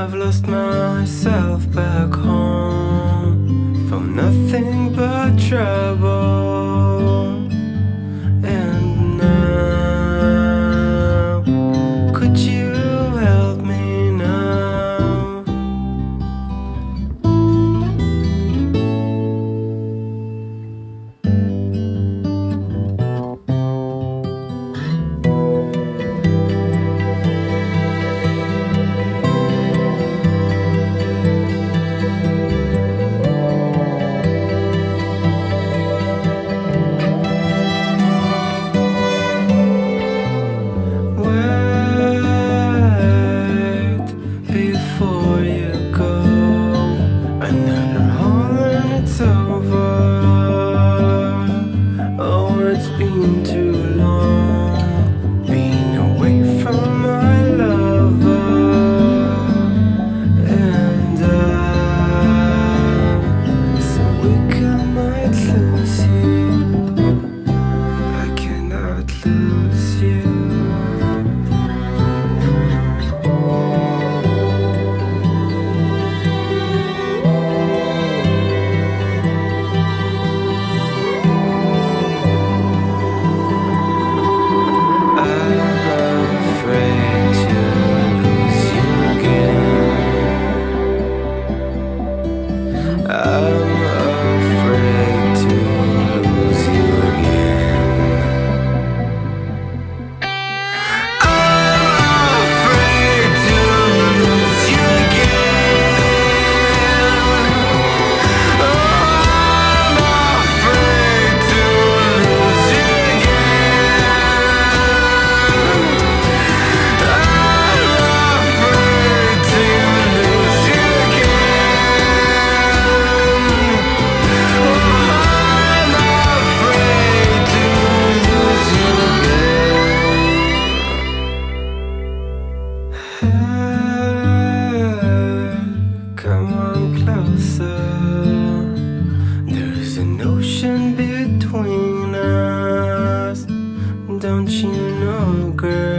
I've lost myself back it's been too long. Being away from my lover. And so I might lose I'm hair. Come on closer. There's an ocean between us. Don't you know, girl?